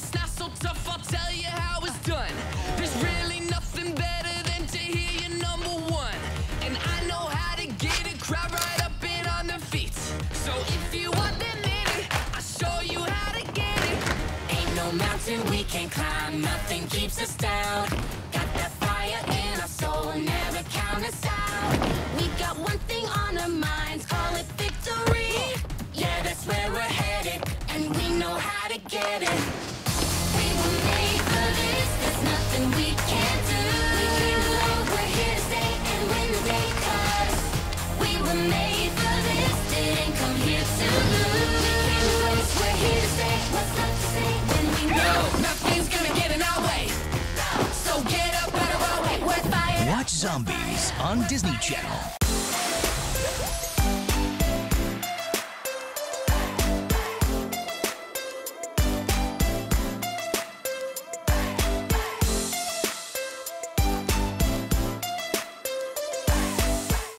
tough, I'll tell you how it's done. There's really nothing better than to hear you number one. And I know how to get a crowd right up and on their feet. So if you want that minute, I'll show you how to get it. Ain't no mountain we can't climb, nothing keeps us down. Got that fire in our soul, never count us out. We got one thing on our minds, call it victory. Yeah, that's where we're headed, and we know how to get it. Watch Zombies on Disney Channel.